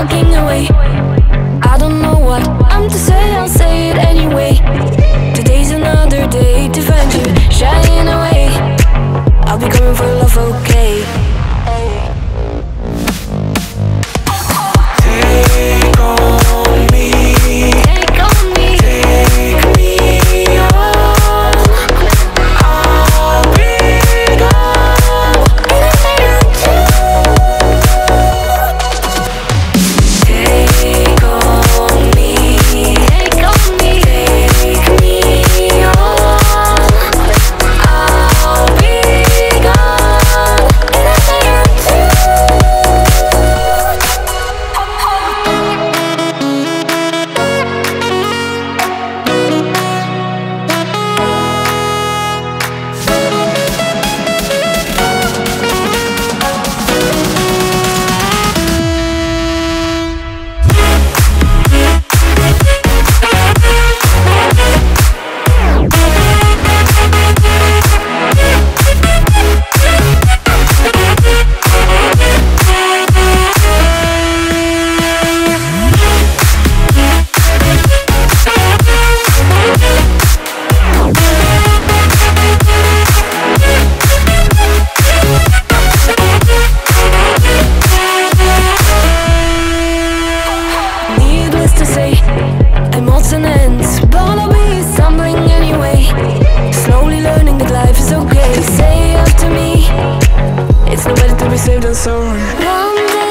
walking away. I don't know what to be stumbling anyway. Slowly learning that life is okay. Say after me. It's no better to be saved than sorry One day